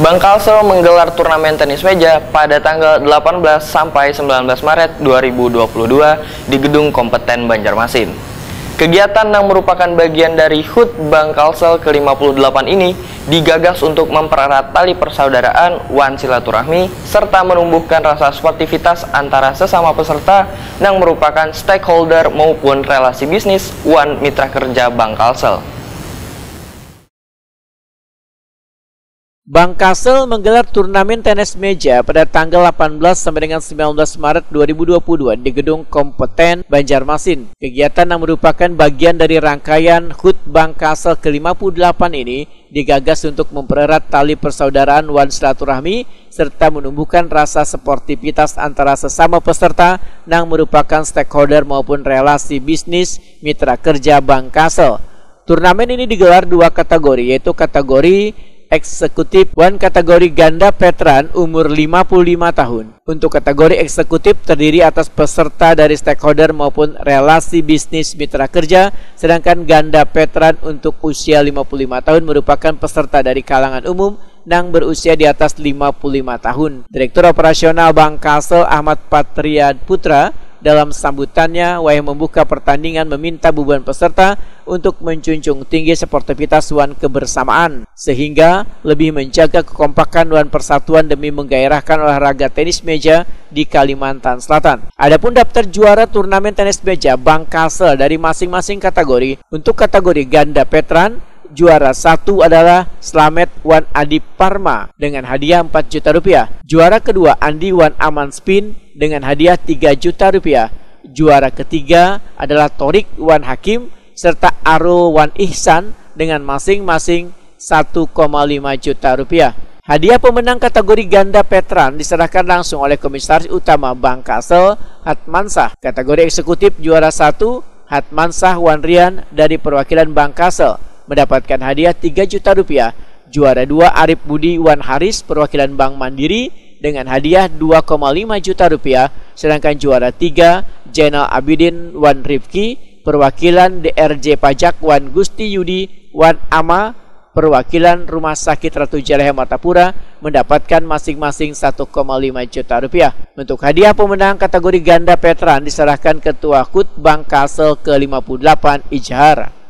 Bank Kalsel menggelar turnamen tenis meja pada tanggal 18 sampai 19 Maret 2022 di Gedung Kompeten Banjarmasin. Kegiatan yang merupakan bagian dari HUT Bank Kalsel ke-58 ini digagas untuk mempererat tali persaudaraan, wan silaturahmi, serta menumbuhkan rasa sportivitas antara sesama peserta yang merupakan stakeholder maupun relasi bisnis wan mitra kerja Bank Kalsel. Bank Kasel menggelar turnamen tenis meja pada tanggal 18 sampai dengan 19 Maret 2022 di Gedung Kompeten Banjarmasin. Kegiatan yang merupakan bagian dari rangkaian HUT Bank Kasel ke-58 ini digagas untuk mempererat tali persaudaraan wan silaturahmi serta menumbuhkan rasa sportivitas antara sesama peserta yang merupakan stakeholder maupun relasi bisnis mitra kerja Bank Kasel. Turnamen ini digelar dua kategori yaitu kategori eksekutif One kategori ganda veteran umur 55 tahun. Untuk kategori eksekutif terdiri atas peserta dari stakeholder maupun relasi bisnis mitra kerja, sedangkan ganda veteran untuk usia 55 tahun merupakan peserta dari kalangan umum yang berusia di atas 55 tahun. Direktur Operasional Bank Kasel Ahmad Patria Putra dalam sambutannya, Wayang membuka pertandingan meminta bubuan peserta untuk menjunjung tinggi sportivitas wan kebersamaan, sehingga lebih menjaga kekompakan wan persatuan demi menggairahkan olahraga tenis meja di Kalimantan Selatan. Adapun daftar juara turnamen tenis meja Bank Kasel dari masing-masing kategori, untuk kategori ganda veteran, juara satu adalah Slamet Wan Adi Parma dengan hadiah 4 juta rupiah. Juara kedua Andi Wan Aman Spin dengan hadiah 3 juta rupiah. Juara ketiga adalah Torik Wan Hakim serta Aro Wan Ihsan dengan masing-masing 1,5 juta rupiah. Hadiah pemenang kategori ganda Petran diserahkan langsung oleh Komisaris Utama Bank Kasel, Hatmansah. Kategori eksekutif juara 1, Hatmansah Wanrian dari perwakilan Bank Kasel mendapatkan hadiah 3 juta rupiah. Juara 2 Arif Budi Wan Haris perwakilan Bank Mandiri dengan hadiah 2,5 juta rupiah, sedangkan juara 3 Jenal Abidin Wan Rifki perwakilan DRJ Pajak Wan Gusti Yudi Wan Ama perwakilan Rumah Sakit Ratu Jaleh Martapura mendapatkan masing-masing 1,5 juta rupiah. Untuk hadiah pemenang kategori ganda veteran diserahkan Ketua KUT Bank Kasel ke-58 Ijhar.